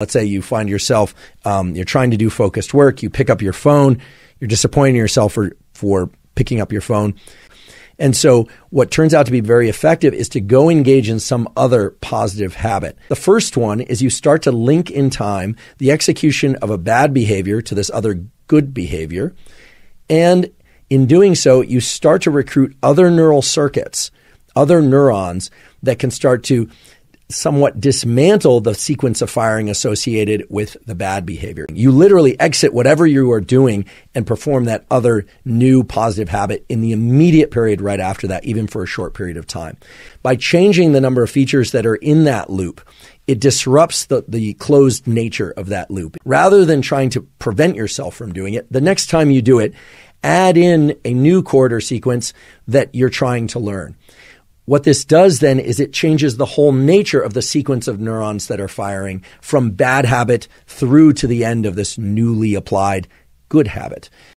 Let's say you find yourself, um, you're trying to do focused work, you pick up your phone, you're disappointing yourself for, for picking up your phone. And so, what turns out to be very effective is to go engage in some other positive habit. The first one is you start to link in time the execution of a bad behavior to this other good behavior. And in doing so, you start to recruit other neural circuits, other neurons that can start to somewhat dismantle the sequence of firing associated with the bad behavior. You literally exit whatever you are doing and perform that other new positive habit in the immediate period right after that, even for a short period of time. By changing the number of features that are in that loop, it disrupts the, the closed nature of that loop. Rather than trying to prevent yourself from doing it, the next time you do it, add in a new corridor sequence that you're trying to learn. What this does then is it changes the whole nature of the sequence of neurons that are firing from bad habit through to the end of this newly applied good habit.